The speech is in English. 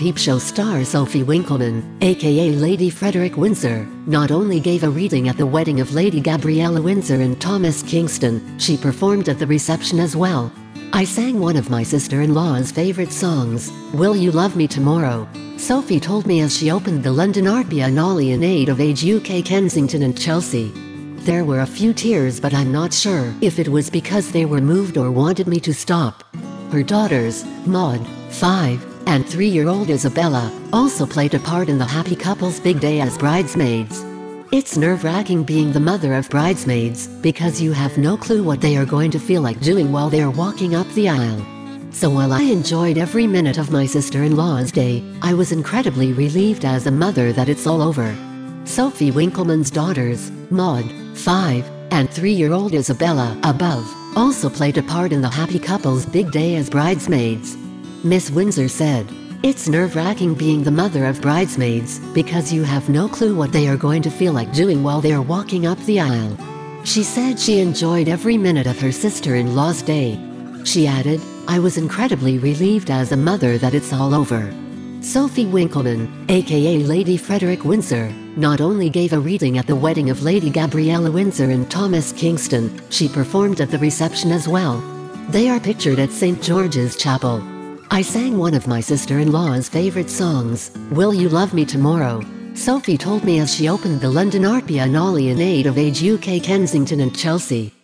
Peep Show star Sophie Winkleman, aka Lady Frederick Windsor, not only gave a reading at the wedding of Lady Gabriella Windsor and Thomas Kingston, she performed at the reception as well. I sang one of my sister-in-law's favorite songs, Will You Love Me Tomorrow? Sophie told me as she opened the London Art Biennale in aid of Age UK Kensington and Chelsea. There were a few tears but I'm not sure if it was because they were moved or wanted me to stop. Her daughters, Maud, 5, and 3-year-old Isabella, also played a part in the happy couple's big day as bridesmaids. It's nerve-wracking being the mother of bridesmaids, because you have no clue what they are going to feel like doing while they are walking up the aisle. So while I enjoyed every minute of my sister-in-law's day, I was incredibly relieved as a mother that it's all over. Sophie Winkleman's daughters, Maud, 5, and 3-year-old Isabella, above, also played a part in the happy couple's big day as bridesmaids. Miss Windsor said, It's nerve-wracking being the mother of bridesmaids, because you have no clue what they are going to feel like doing while they are walking up the aisle. She said she enjoyed every minute of her sister-in-law's day. She added, I was incredibly relieved as a mother that it's all over. Sophie Winkleman, aka Lady Frederick Windsor, not only gave a reading at the wedding of Lady Gabriella Windsor and Thomas Kingston, she performed at the reception as well. They are pictured at St. George's Chapel. I sang one of my sister-in-law's favorite songs, Will You Love Me Tomorrow? Sophie told me as she opened the London Art Biennale in aid of Age UK Kensington and Chelsea.